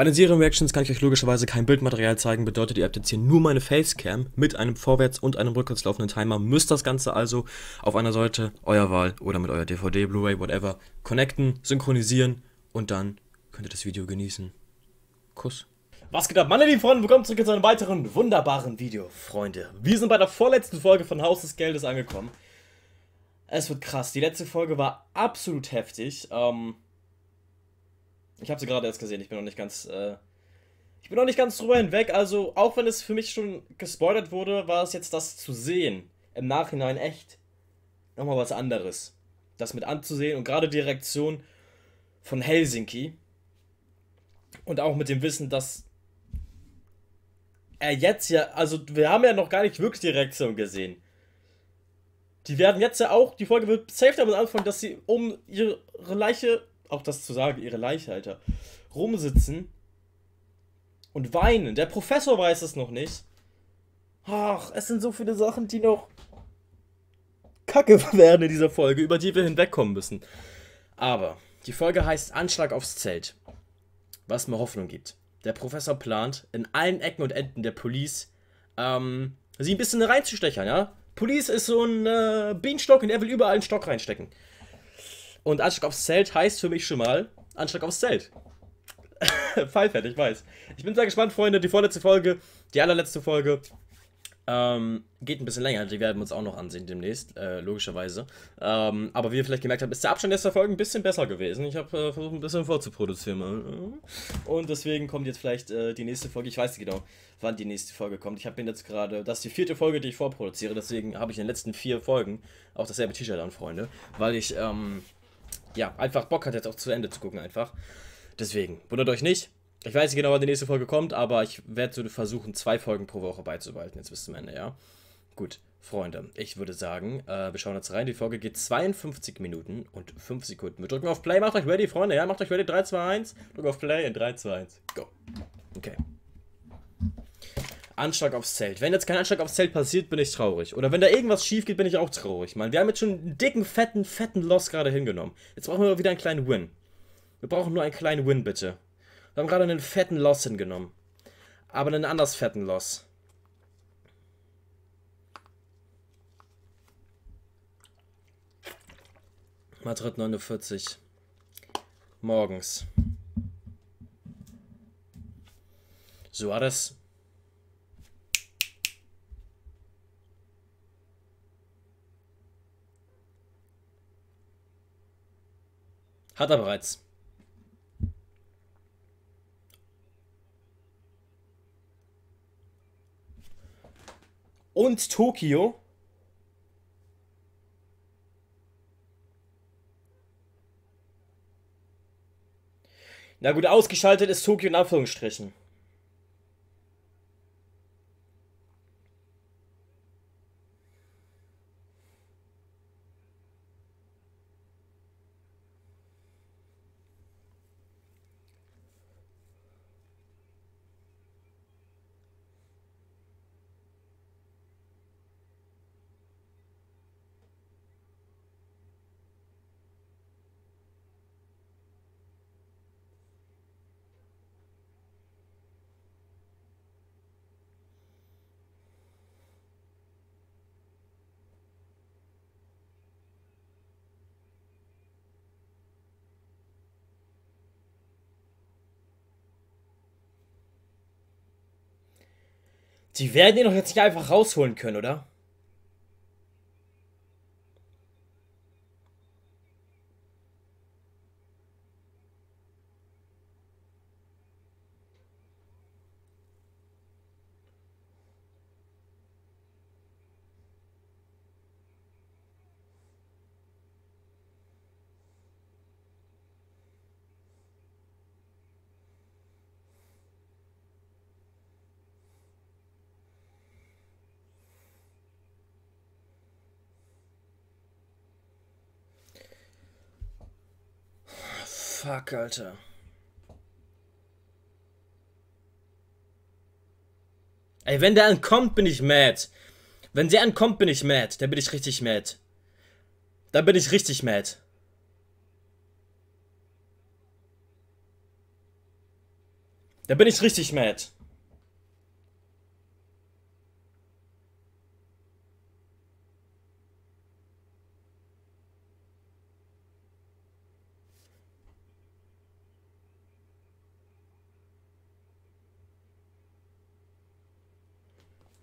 Bei den Serienreactions kann ich euch logischerweise kein Bildmaterial zeigen, bedeutet, ihr habt jetzt hier nur meine Facecam mit einem vorwärts- und einem rückwärts laufenden Timer. Müsst das Ganze also auf einer Seite eurer Wahl oder mit eurer DVD, Blu-ray, whatever, connecten, synchronisieren und dann könnt ihr das Video genießen. Kuss. Was geht ab, meine lieben Freunde? Willkommen zurück zu einem weiteren wunderbaren Video, Freunde. Wir sind bei der vorletzten Folge von Haus des Geldes angekommen. Es wird krass. Die letzte Folge war absolut heftig. Ähm, ich habe sie gerade erst gesehen. Ich bin noch nicht ganz. Äh, ich bin noch nicht ganz drüber hinweg. Also, auch wenn es für mich schon gespoilert wurde, war es jetzt das zu sehen. Im Nachhinein echt nochmal was anderes. Das mit anzusehen und gerade die Reaktion von Helsinki. Und auch mit dem Wissen, dass er jetzt ja. Also, wir haben ja noch gar nicht wirklich die Reaktion gesehen. Die werden jetzt ja auch, die Folge wird safe damit anfangen, dass sie um ihre Leiche auch das zu sagen, ihre Leiche, Alter, rumsitzen und weinen. Der Professor weiß es noch nicht. Ach, es sind so viele Sachen, die noch kacke werden in dieser Folge, über die wir hinwegkommen müssen. Aber die Folge heißt Anschlag aufs Zelt, was mir Hoffnung gibt. Der Professor plant, in allen Ecken und Enden der Police ähm, sie ein bisschen reinzustechen, ja? Police ist so ein äh, Bienenstock und er will überall einen Stock reinstecken. Und Anschlag aufs Zelt heißt für mich schon mal Anschlag aufs Zelt. Pfeifert, ich weiß. Ich bin sehr gespannt, Freunde. Die vorletzte Folge, die allerletzte Folge, ähm, geht ein bisschen länger. Die werden wir uns auch noch ansehen demnächst, äh, logischerweise. Ähm, aber wie ihr vielleicht gemerkt habt, ist der Abstand der Folgen ein bisschen besser gewesen. Ich habe äh, versucht, ein bisschen vorzuproduzieren. Und deswegen kommt jetzt vielleicht äh, die nächste Folge. Ich weiß nicht genau, wann die nächste Folge kommt. Ich habe mir jetzt gerade, das ist die vierte Folge, die ich vorproduziere. Deswegen habe ich in den letzten vier Folgen auch dasselbe T-Shirt an, Freunde. Weil ich, ähm, ja, einfach Bock hat, jetzt auch zu Ende zu gucken, einfach. Deswegen, wundert euch nicht. Ich weiß nicht genau, wann die nächste Folge kommt, aber ich werde so versuchen, zwei Folgen pro Woche beizubehalten, jetzt bis zum Ende, ja. Gut, Freunde, ich würde sagen, äh, wir schauen jetzt rein. Die Folge geht 52 Minuten und 5 Sekunden. Wir drücken auf Play, macht euch ready, Freunde, ja, macht euch ready, 3, 2, 1. Drück auf Play in 3, 2, 1. Go. Okay. Anschlag aufs Zelt. Wenn jetzt kein Anschlag aufs Zelt passiert, bin ich traurig. Oder wenn da irgendwas schief geht, bin ich auch traurig. Mann, wir haben jetzt schon einen dicken, fetten, fetten Loss gerade hingenommen. Jetzt brauchen wir wieder einen kleinen Win. Wir brauchen nur einen kleinen Win, bitte. Wir haben gerade einen fetten Loss hingenommen. Aber einen anders fetten Loss. Madrid 49. Morgens. Suarez Hat er bereits. Und Tokio. Na gut, ausgeschaltet ist Tokio in Anführungsstrichen. Die werden ihn doch jetzt nicht einfach rausholen können, oder? Fuck, Alter. Ey, wenn der entkommt, bin ich mad. Wenn der entkommt, bin ich mad. Dann bin ich richtig mad. Da bin ich richtig mad. Da bin ich richtig mad.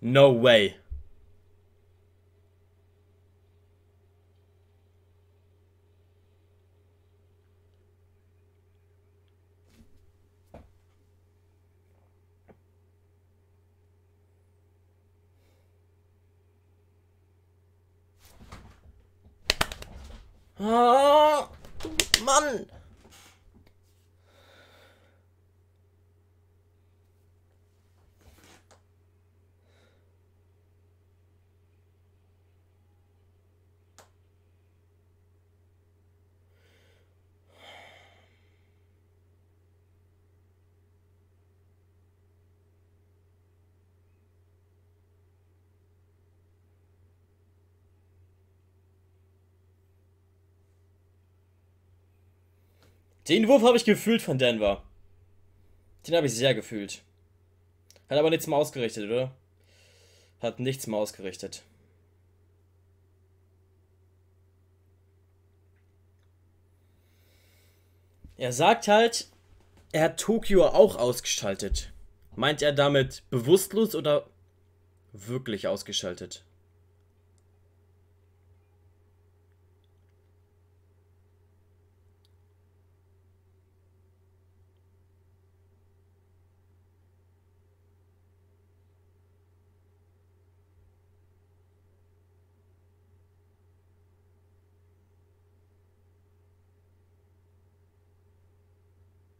No way. Den Wurf habe ich gefühlt von Denver. Den habe ich sehr gefühlt. Hat aber nichts mehr ausgerichtet, oder? Hat nichts mehr ausgerichtet. Er sagt halt, er hat Tokio auch ausgeschaltet. Meint er damit bewusstlos oder wirklich ausgeschaltet?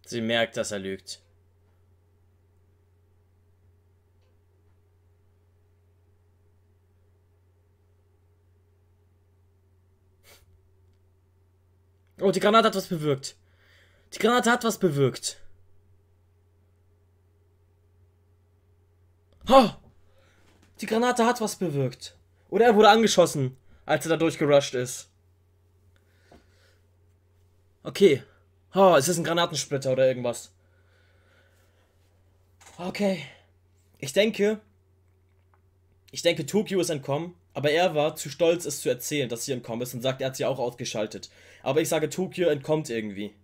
Sie merkt, dass er lügt. Oh, die Granate hat was bewirkt. Die Granate hat was bewirkt. Oh! Die Granate hat was bewirkt. Oder er wurde angeschossen, als er da durchgerusht ist. Okay. Oh, es ist ein Granatensplitter oder irgendwas. Okay. Ich denke. Ich denke, Tokio ist entkommen, aber er war zu stolz, es zu erzählen, dass sie entkommen ist und sagt, er hat sie auch ausgeschaltet. Aber ich sage, Tokio entkommt irgendwie.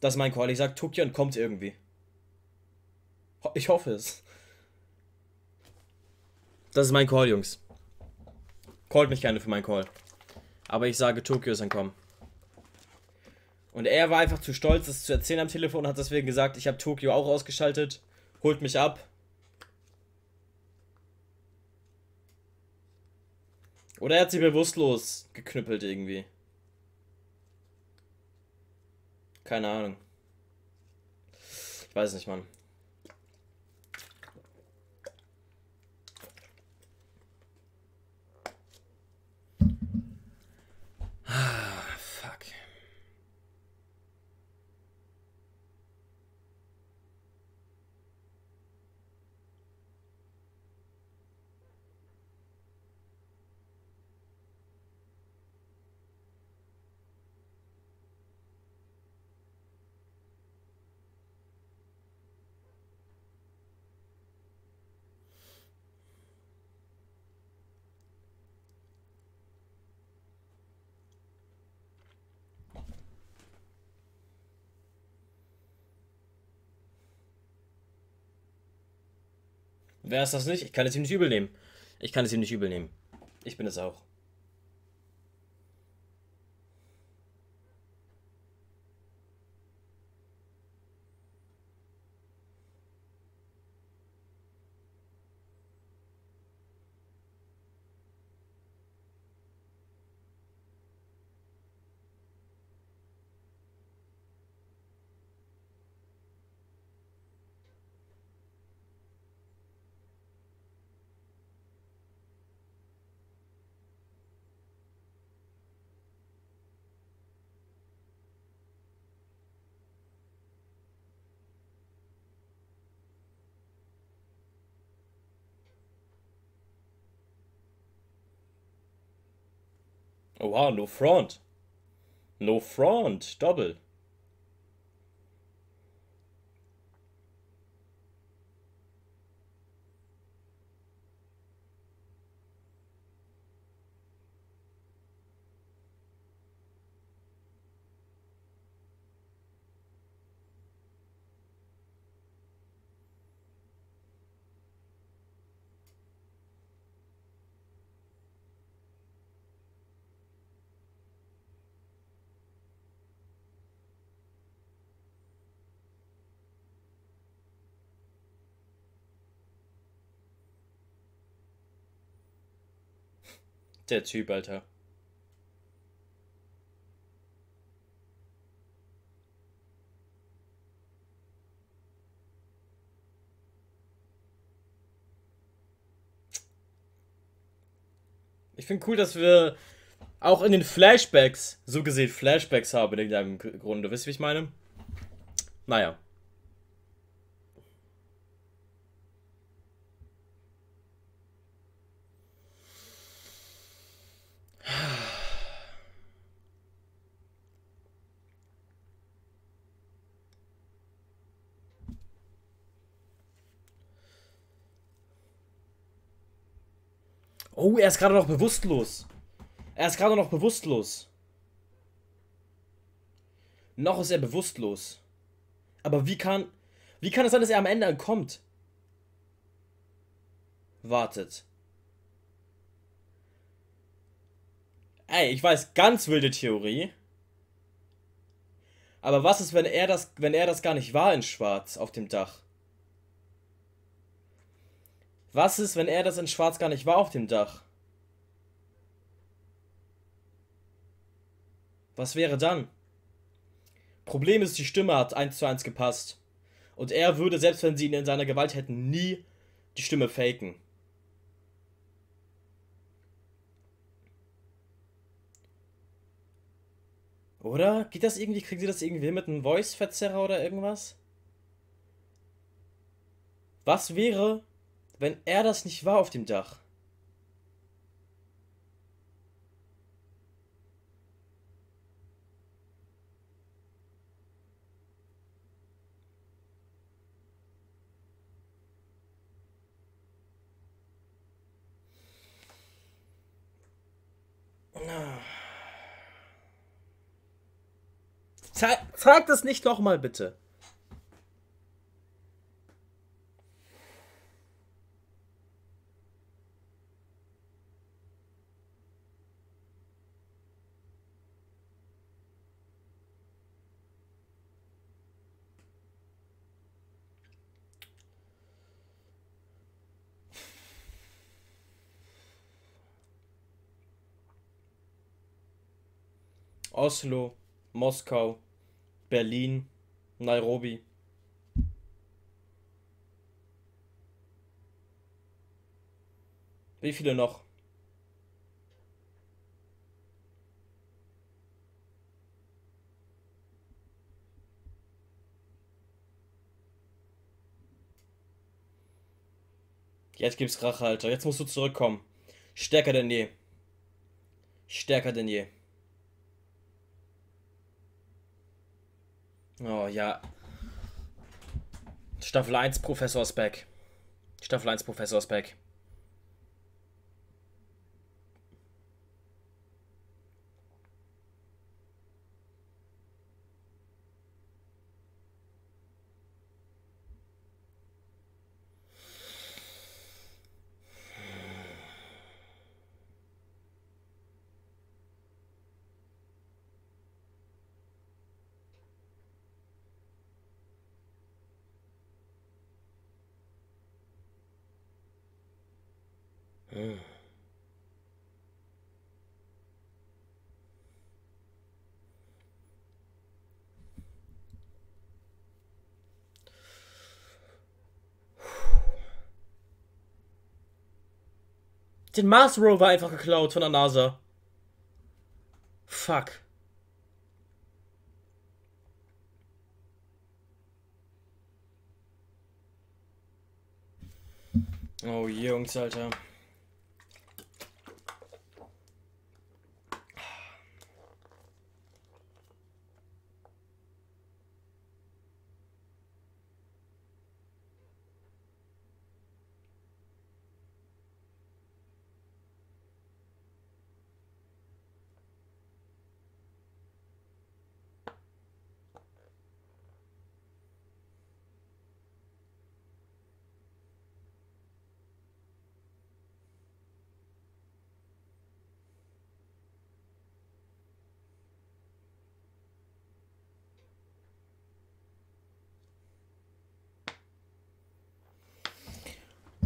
Das ist mein Call. Ich sage, Tokio entkommt irgendwie. Ich hoffe es. Das ist mein Call, Jungs. Callt mich gerne für meinen Call. Aber ich sage, Tokio ist entkommen. Und er war einfach zu stolz, das zu erzählen am Telefon, hat deswegen gesagt, ich habe Tokio auch ausgeschaltet, holt mich ab. Oder er hat sie bewusstlos geknüppelt irgendwie. Keine Ahnung. Ich weiß nicht, Mann. Wer ist das nicht? Ich kann es ihm nicht übel nehmen. Ich kann es ihm nicht übel nehmen. Ich bin es auch. Oh wow, no front. No front, double. Der Typ, Alter. Ich finde cool, dass wir auch in den Flashbacks, so gesehen Flashbacks haben in irgendeinem Grunde. Wisst ihr, wie ich meine? Naja. Oh, er ist gerade noch bewusstlos. Er ist gerade noch bewusstlos. Noch ist er bewusstlos. Aber wie kann. Wie kann es sein, dass er am Ende entkommt? Wartet. Ey, ich weiß, ganz wilde Theorie. Aber was ist, wenn er das, wenn er das gar nicht war in Schwarz auf dem Dach? Was ist, wenn er das in Schwarz gar nicht war auf dem Dach? Was wäre dann? Problem ist, die Stimme hat eins zu eins gepasst. Und er würde, selbst wenn sie ihn in seiner Gewalt hätten, nie die Stimme faken. Oder? Geht das irgendwie? Kriegen sie das irgendwie mit einem Voice-Verzerrer oder irgendwas? Was wäre, wenn er das nicht war auf dem Dach? Zeig, zeig das nicht nochmal bitte. Oslo, Moskau, Berlin, Nairobi. Wie viele noch? Jetzt gibt's Rache, Alter. Jetzt musst du zurückkommen. Stärker denn je. Stärker denn je. Oh ja. Staffel 1 Professor Speck. Staffel 1 Professor Speck. Den Mars Rover einfach geklaut von der NASA. Fuck. Oh, Jungs, Alter.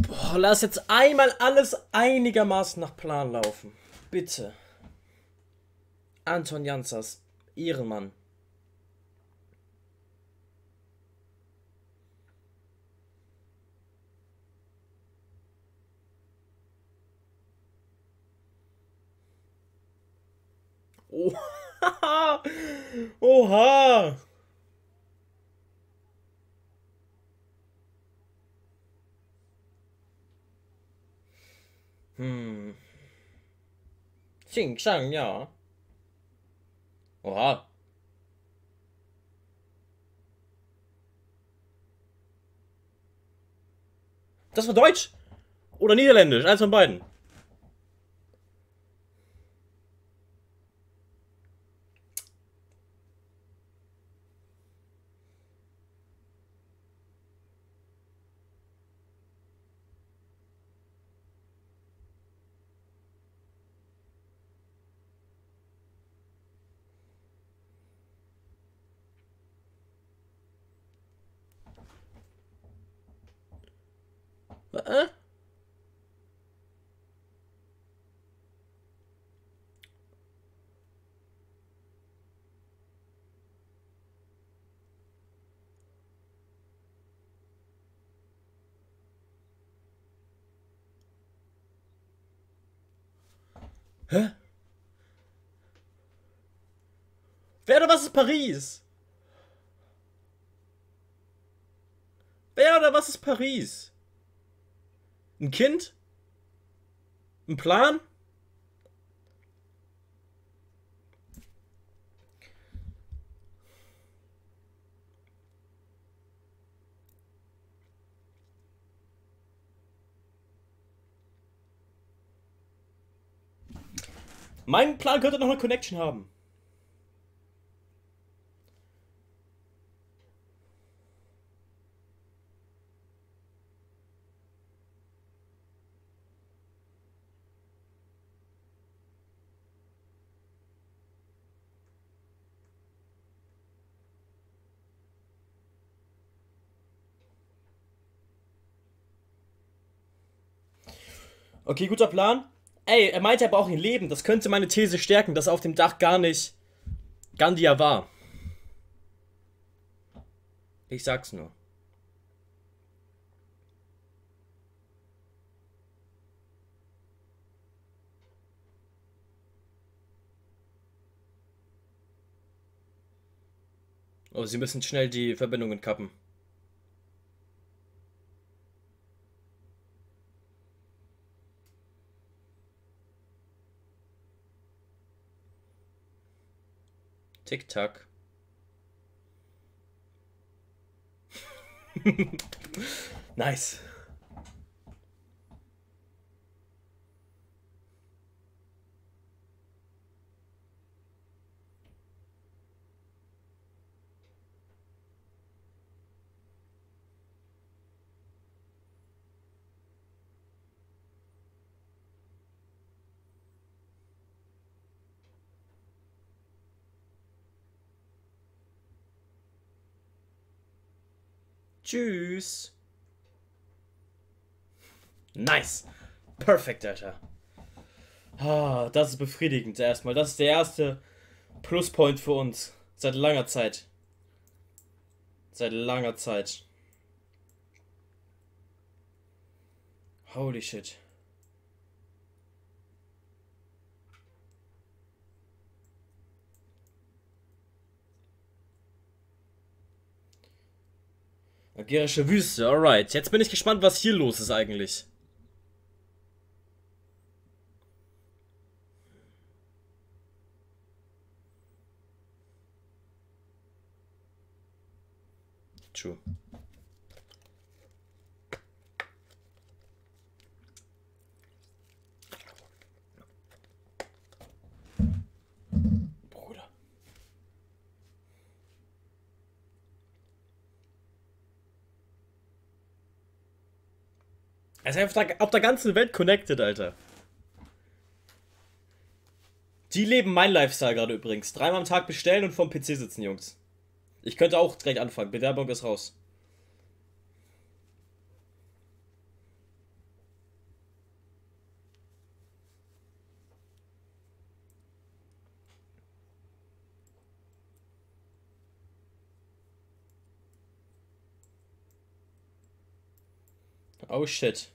Boah, lass jetzt einmal alles einigermaßen nach Plan laufen. Bitte. Anton Janzas, Ehrenmann. Oha! Oha! Hm. Xing Shang, ja. Oha. Das war Deutsch? Oder Niederländisch? Eins von beiden. Äh? Hä? Wer oder was ist Paris? Wer oder was ist Paris? Ein Kind? Ein Plan? Mein Plan könnte noch eine Connection haben. Okay, guter Plan. Ey, er meinte, er braucht ein Leben. Das könnte meine These stärken, dass auf dem Dach gar nicht Gandia war. Ich sag's nur. Oh, sie müssen schnell die Verbindungen kappen. Tick-Tack. nice. Tschüss. Nice. Perfekt, Alter. Ah, das ist befriedigend erstmal. Das ist der erste Pluspunkt für uns. Seit langer Zeit. Seit langer Zeit. Holy shit. Algerische Wüste, alright. Jetzt bin ich gespannt, was hier los ist eigentlich. True. Er ist der, auf der ganzen Welt connected, Alter. Die leben mein Lifestyle gerade übrigens. Dreimal am Tag bestellen und vom PC sitzen, Jungs. Ich könnte auch direkt anfangen. Bewerbung ist raus. Oh shit.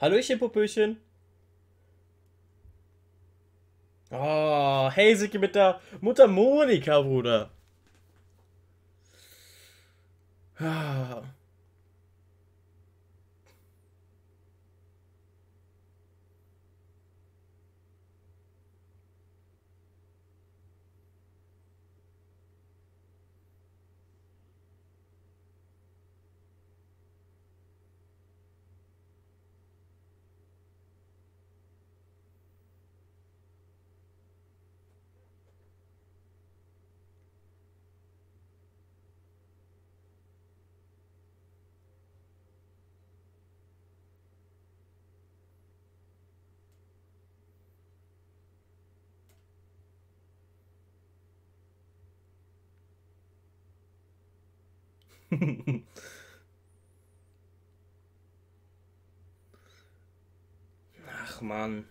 Hallöchen, Popöchen. Oh, Hazelke mit der Mutter Monika, Bruder. Ah. Ach man.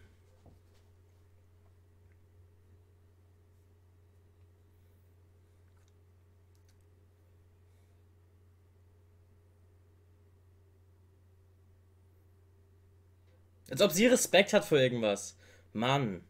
Als ob sie Respekt hat vor irgendwas. Mann.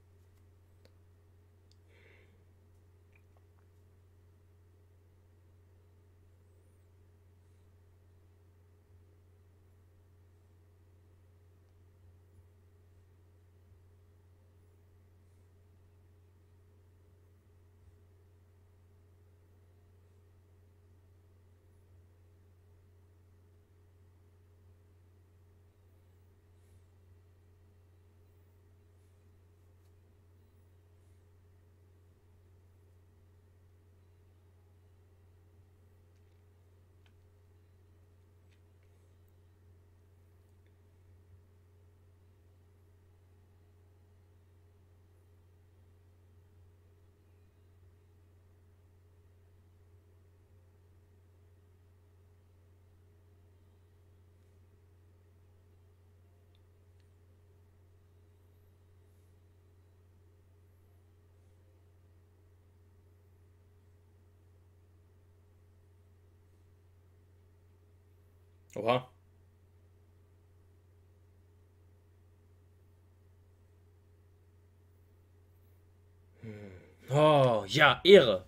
Oha. Oh, ja, Ehre.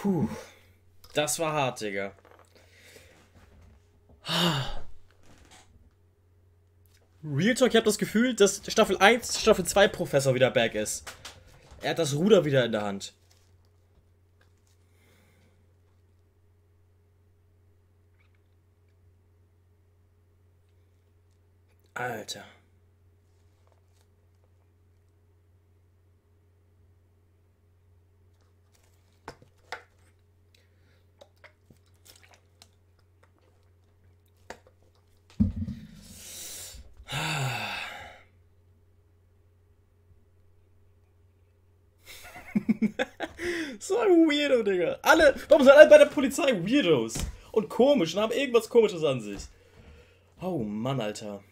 Puh. Das war hart, Digga. Real Talk, ich habe das Gefühl, dass Staffel 1, Staffel 2 Professor wieder back ist. Er hat das Ruder wieder in der Hand. Alter. So ein Weirdo, Digga. Alle, warum sind alle bei der Polizei Weirdos? Und komisch und haben irgendwas komisches an sich. Oh Mann, Alter.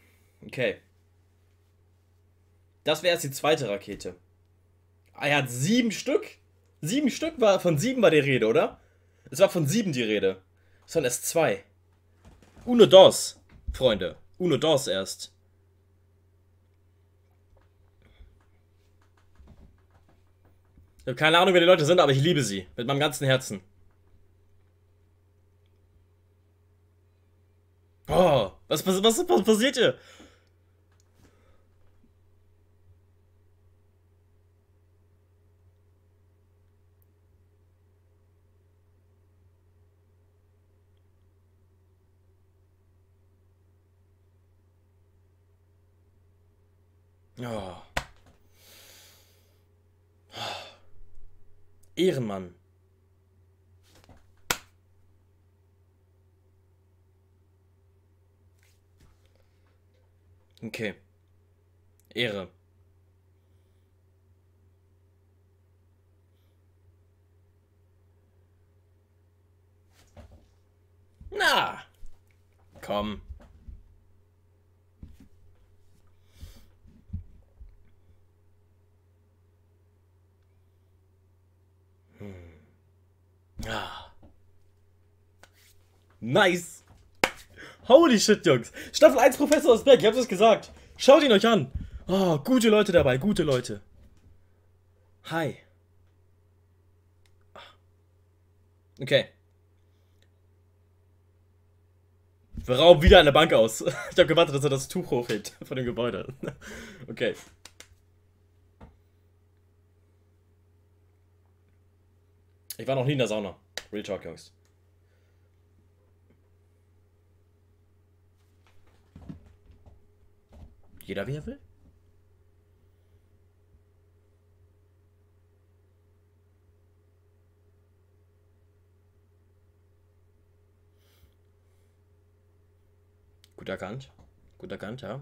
Okay. Das wäre jetzt die zweite Rakete. Ah, er hat sieben Stück? Sieben Stück war, von sieben war die Rede, oder? Es war von sieben die Rede. Es waren erst zwei. Uno dos, Freunde. Uno dos erst. Habe keine Ahnung, wer die Leute sind, aber ich liebe sie. Mit meinem ganzen Herzen. Oh, was, was, was, was passiert hier? Oh. Ehrenmann. Okay. Ehre. Na. Komm. Nice. Holy shit, Jungs. Staffel 1 Professor ist back, ich hab's euch gesagt. Schaut ihn euch an. Oh, gute Leute dabei, gute Leute. Hi. Okay. Wir rauben wieder eine Bank aus. Ich habe gewartet, dass er das Tuch hochhält von dem Gebäude. Okay. Ich war noch nie in der Sauna. Real Talk, Jungs. Jeder wie er will? Gut erkannt. Gut erkannt, ja.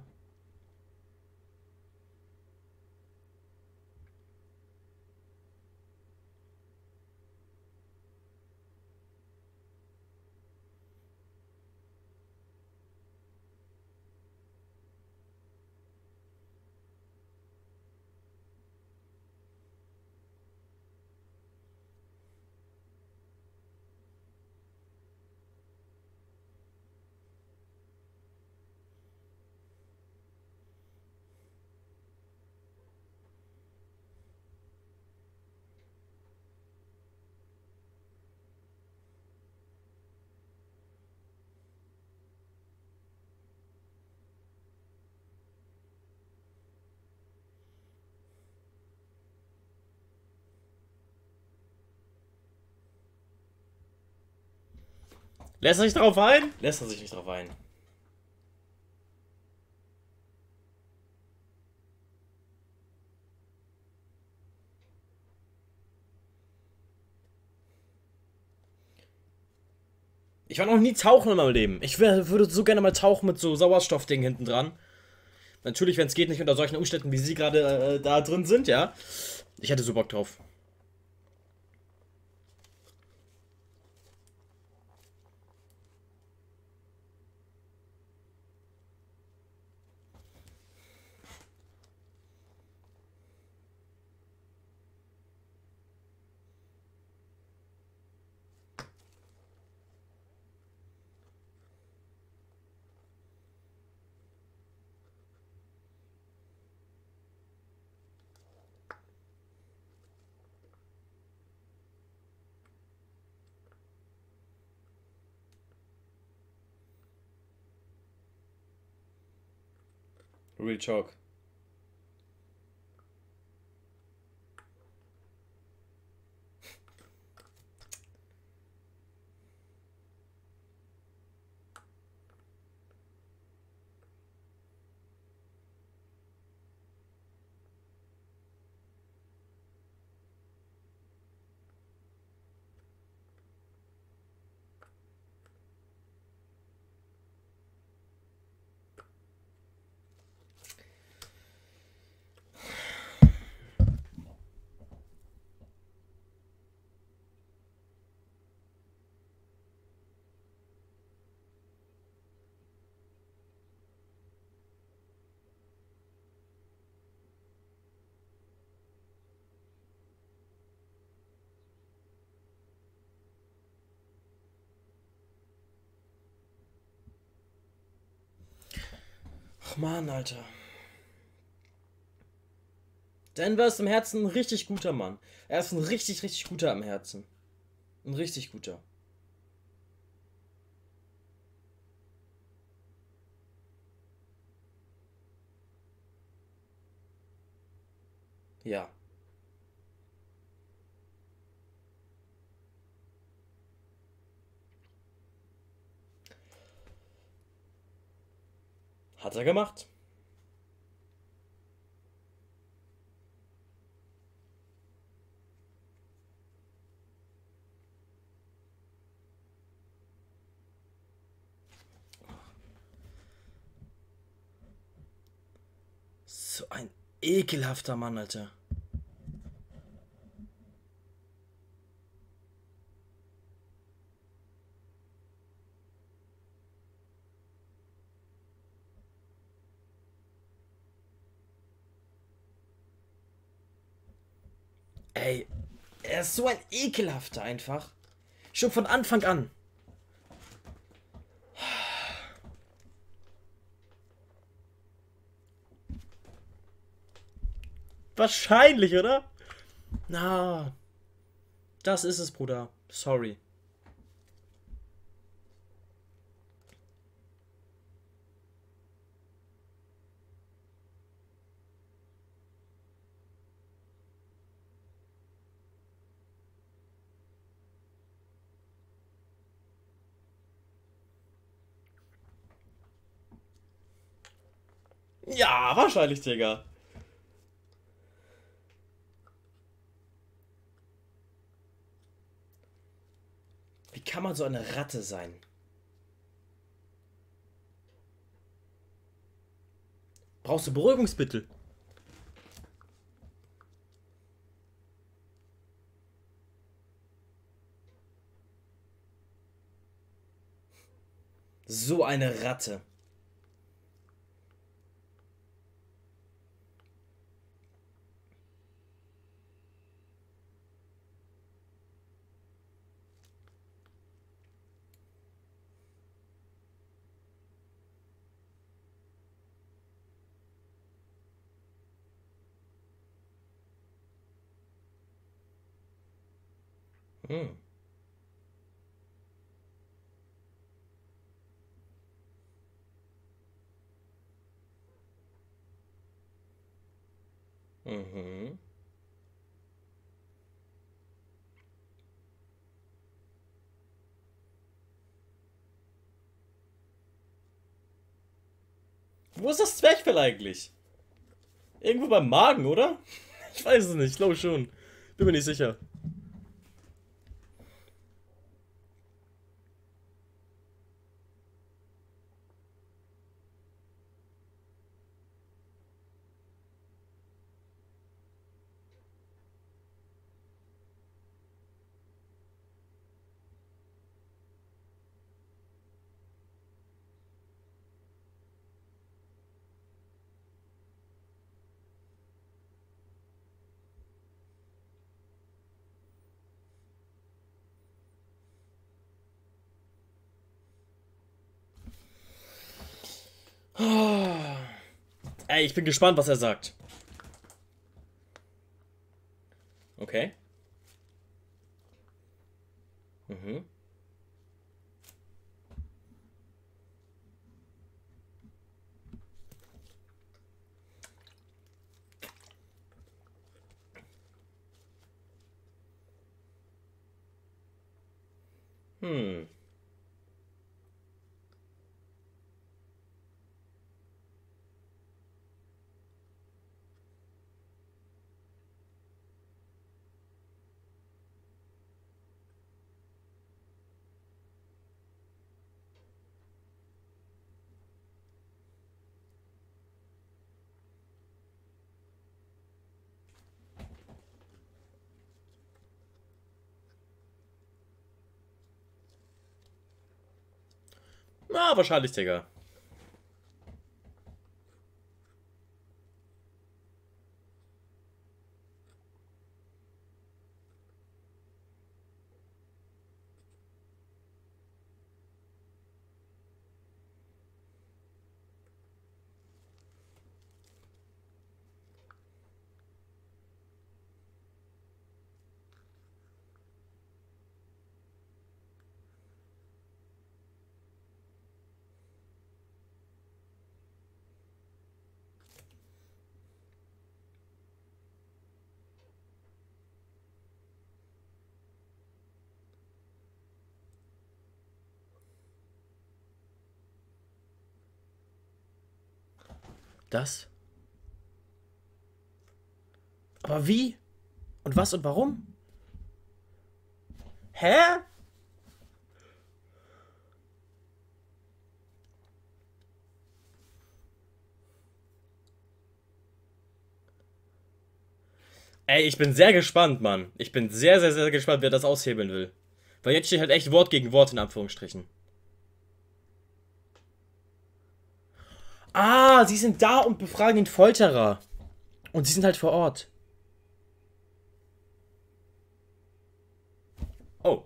Lässt er sich darauf ein? Lässt er sich nicht darauf ein. Ich war noch nie tauchen in meinem Leben. Ich würde so gerne mal tauchen mit so Sauerstoffding hinten dran. Natürlich, wenn es geht, nicht unter solchen Umständen, wie sie gerade äh, da drin sind, ja. Ich hätte so Bock drauf. Real Talk. Mann, Alter. Denver ist im Herzen ein richtig guter Mann. Er ist ein richtig, richtig guter am Herzen. Ein richtig guter. Ja. Hat er gemacht. So ein ekelhafter Mann, Alter. Ey, er ist so ein ekelhafter einfach. Schon von Anfang an. Wahrscheinlich, oder? Na, das ist es, Bruder. Sorry. Ja, wahrscheinlich, Digga. Wie kann man so eine Ratte sein? Brauchst du Beruhigungsmittel? So eine Ratte. Hm. Mhm. Wo ist das Zwerchfell eigentlich? Irgendwo beim Magen, oder? Ich weiß es nicht, ich glaube schon. Bin mir nicht sicher. Ich bin gespannt, was er sagt. Okay. Mhm. Hm. Na, wahrscheinlich, Digga. Das? Aber wie? Und was und warum? Hä? Ey, ich bin sehr gespannt, Mann. Ich bin sehr, sehr, sehr gespannt, wer das aushebeln will. Weil jetzt steht halt echt Wort gegen Wort in Anführungsstrichen. Ah, sie sind da und befragen den Folterer. Und sie sind halt vor Ort. Oh.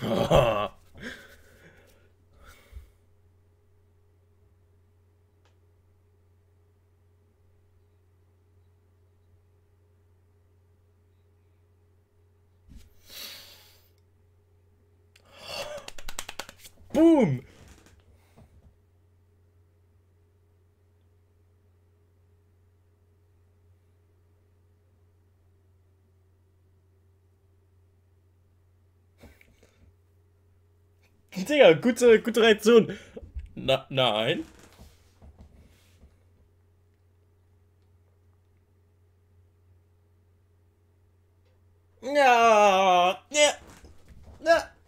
Boom! Digga, gute, gute Reaktion. Na, nein. Ja, ja, ja.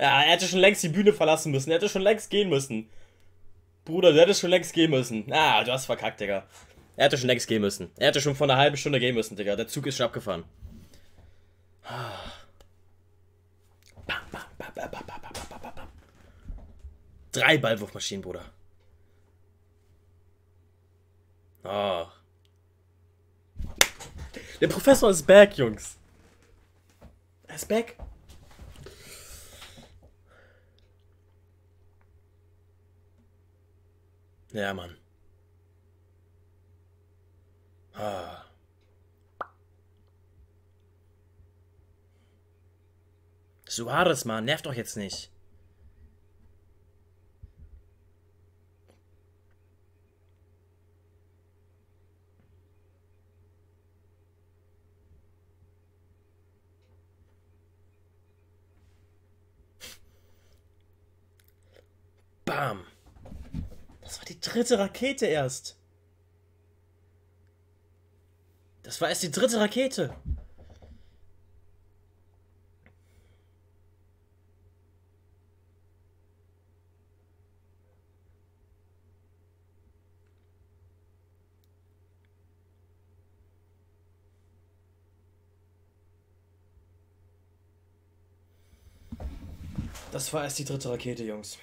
Ja, er hätte schon längst die Bühne verlassen müssen. Er hätte schon längst gehen müssen. Bruder, du hättest schon längst gehen müssen. Ah, du hast verkackt, Digga. Er hätte schon längst gehen müssen. Er hätte schon vor einer halben Stunde gehen müssen, Digga. Der Zug ist schon abgefahren. Drei Ballwurfmaschinen, Bruder. Oh. Der Professor ist back, Jungs. Er ist back. Ja, Mann. Ah. Suarez, Mann, nervt doch jetzt nicht. Bam. Die dritte Rakete erst. Das war erst die dritte Rakete. Das war erst die dritte Rakete, Jungs.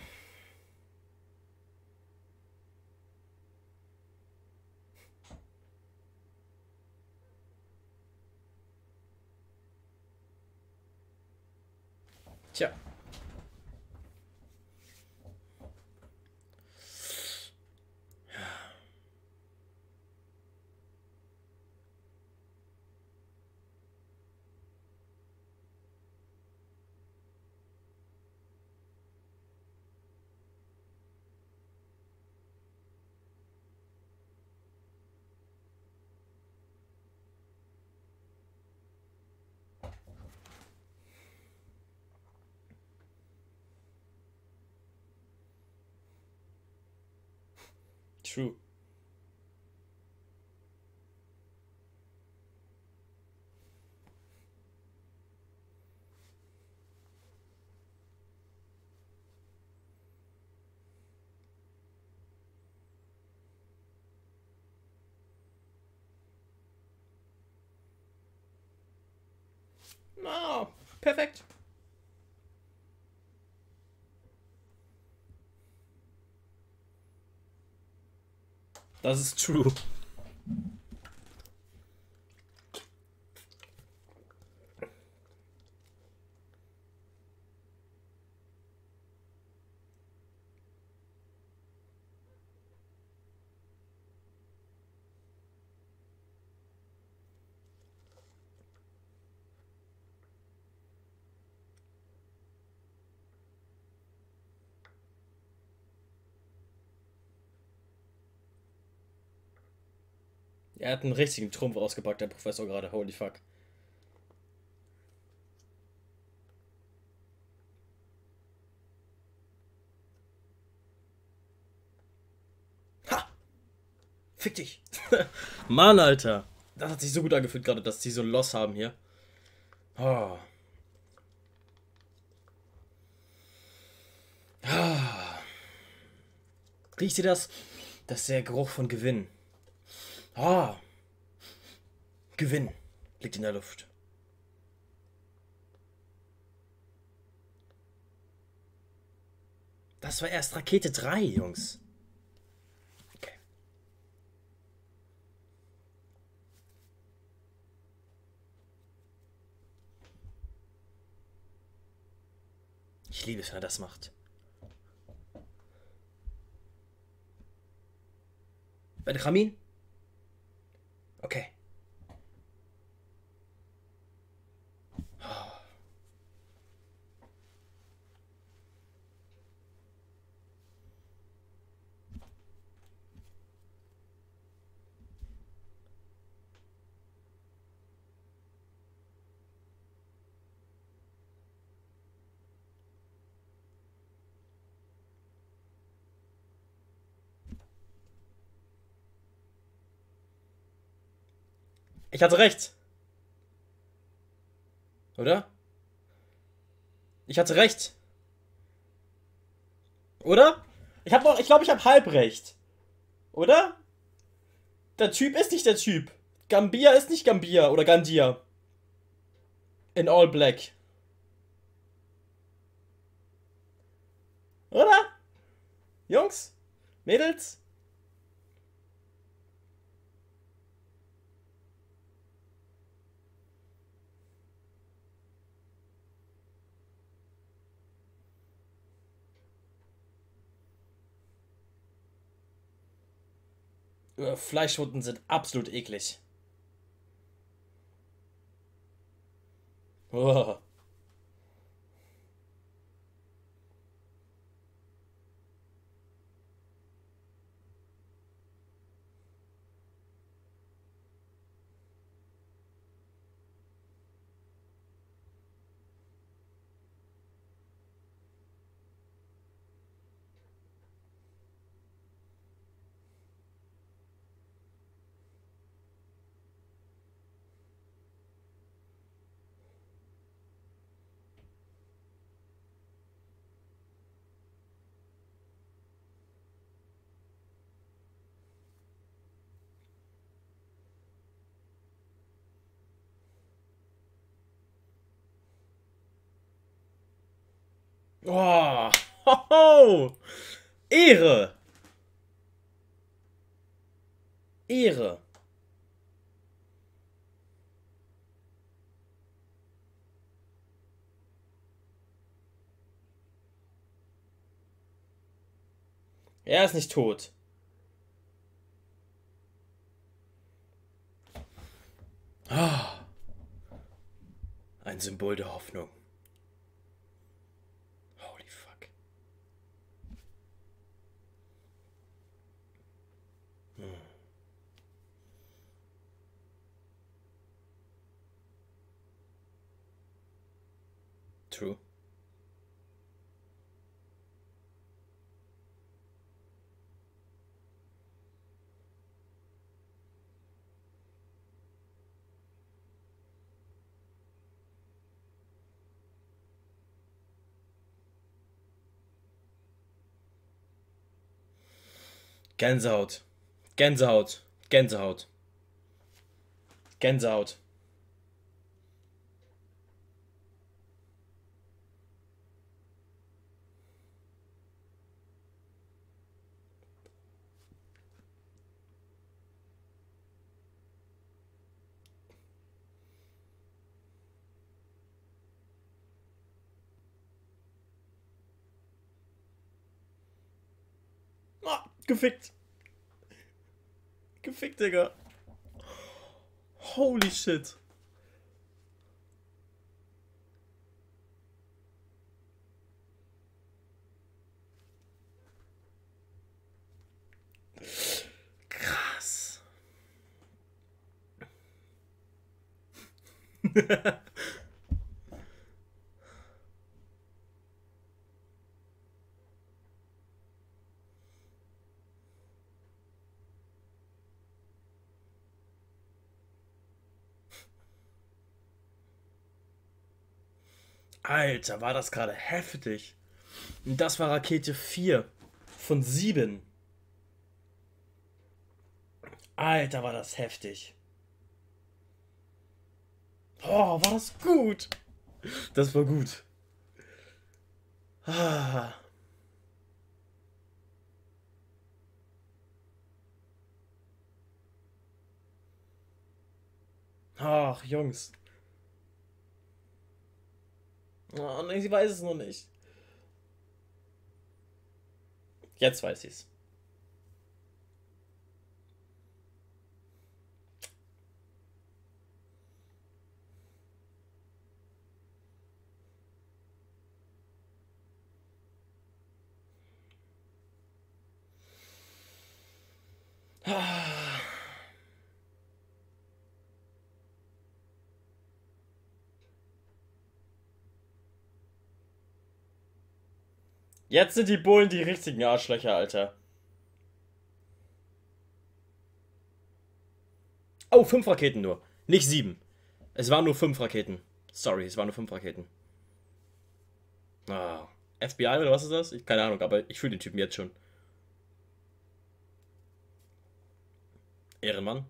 Все. True. Perfekt. Ist true. Er hat einen richtigen Trumpf ausgepackt, der Professor gerade. Holy fuck. Ha! Fick dich! Mann, Alter! Das hat sich so gut angefühlt gerade, dass die so ein Loss haben hier. Oh. Ah. Riecht ihr das? Das ist der Geruch von Gewinn. Ah. Gewinn liegt in der Luft. Das war erst Rakete 3, Jungs. Ich liebe es, wenn er das macht. Benjamin? Okay. Ich hatte recht. Oder? Ich hatte recht. Oder? Ich habe noch, ich glaube, ich habe halb recht. Oder? Der Typ ist nicht der Typ. Gambia ist nicht Gambia oder Gandia. In all black. Oder? Jungs? Mädels? Fleischwunden sind absolut eklig. Oh. Oh, hoho. Ehre. Ehre. Er ist nicht tot. Ah. Ein Symbol der Hoffnung. True. Gänsehaut. Gänsehaut. Gänsehaut. Gänsehaut. Gefickt, gefickt Digga. Holy shit. Krass. Alter, war das gerade heftig. Und das war Rakete 4 von 7. Alter, war das heftig. Oh, war das gut. Das war gut. Ah. Ach, Jungs. Oh, nee, sie weiß es noch nicht. Jetzt weiß sie es. Jetzt sind die Bullen die richtigen Arschlöcher, Alter. Oh, fünf Raketen nur. Nicht sieben. Es waren nur fünf Raketen. Sorry, es waren nur fünf Raketen. Ah. FBI oder was ist das? Ich, keine Ahnung, aber ich fühle den Typen jetzt schon. Ehrenmann.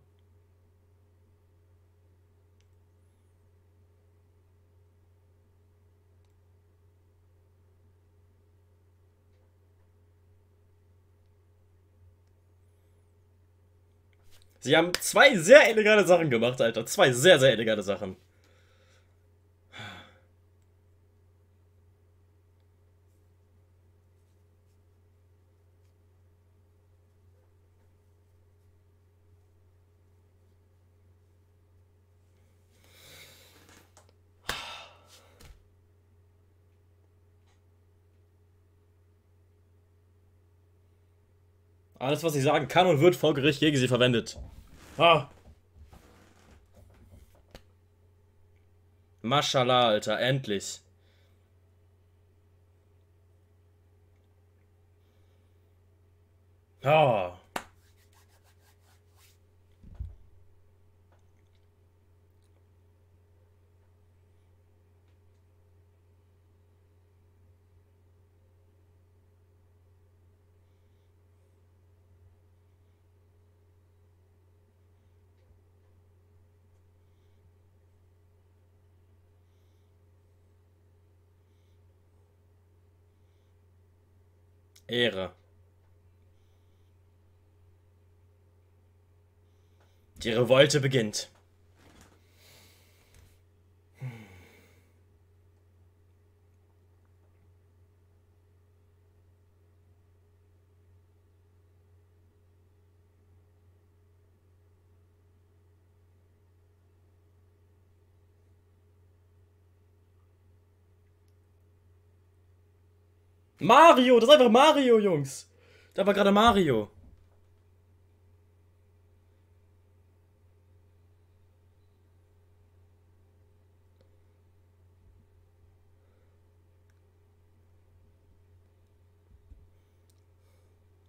Sie haben zwei sehr elegante Sachen gemacht, Alter. Zwei sehr, sehr elegante Sachen. Alles, was ich sagen kann und wird vor Gericht gegen sie verwendet. Ah. Mashallah, Alter, endlich. Ah. Ehre. Die Revolte beginnt. Mario, das ist einfach Mario, Jungs. Da war gerade Mario.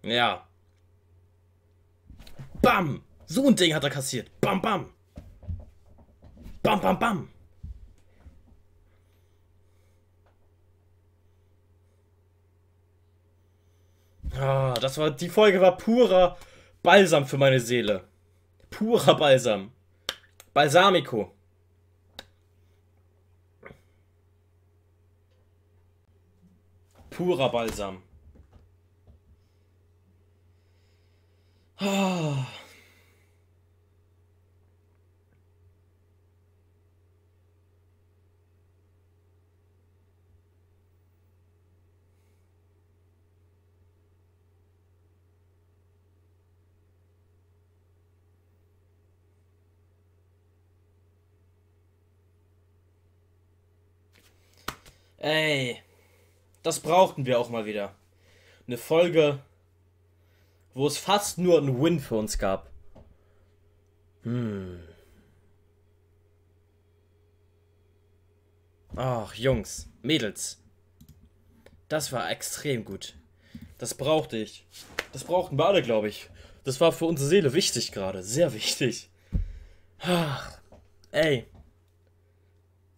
Ja. Bam! So ein Ding hat er kassiert. Bam, bam. Bam, bam, bam. Ah, das war, die Folge war purer Balsam für meine Seele. Purer Balsam. Balsamico. Purer Balsam. Ah. Ey, das brauchten wir auch mal wieder. Eine Folge, wo es fast nur einen Win für uns gab. Hm. Ach, Jungs, Mädels. Das war extrem gut. Das brauchte ich. Das brauchten wir alle, glaube ich. Das war für unsere Seele wichtig gerade. Sehr wichtig. Ach, ey.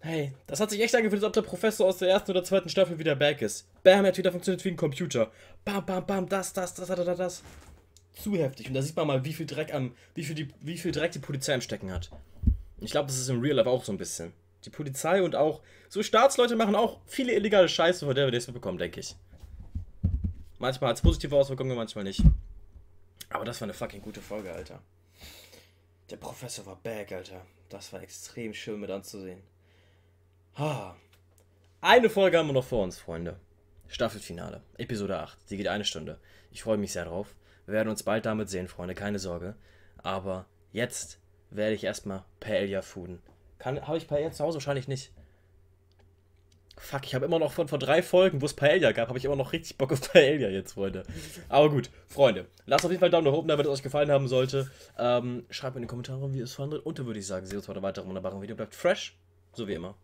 Hey, das hat sich echt angefühlt, als ob der Professor aus der ersten oder zweiten Staffel wieder back ist. Bam, er hat wieder funktioniert wie ein Computer. Bam, bam, bam, das, das, das, das, das, das. Zu heftig. Und da sieht man mal, wie viel Dreck am, wie viel, die, wie viel Dreck die Polizei im Stecken hat. Ich glaube, das ist im Real Life auch so ein bisschen. Die Polizei und auch so Staatsleute machen auch viele illegale Scheiße, von der wir das mitbekommen, denke ich. Manchmal hat es positive Auswirkungen, manchmal nicht. Aber das war eine fucking gute Folge, Alter. Der Professor war back, Alter. Das war extrem schön mit anzusehen. Ha. Eine Folge haben wir noch vor uns, Freunde. Staffelfinale, Episode 8. Die geht eine Stunde. Ich freue mich sehr drauf. Wir werden uns bald damit sehen, Freunde, keine Sorge. Aber jetzt werde ich erstmal Paella fooden. Habe ich Paella zu Hause? Wahrscheinlich nicht. Fuck, ich habe immer noch von vor drei Folgen, wo es Paella gab, habe ich immer noch richtig Bock auf Paella jetzt, Freunde. Aber gut, Freunde, lasst auf jeden Fall Daumen nach oben da, wenn es euch gefallen haben sollte. Ähm, schreibt in die Kommentare, wie ihr es fandet. Und dann würde ich sagen, sehen uns bei einem weiteren wunderbaren Video. Bleibt fresh, so wie immer.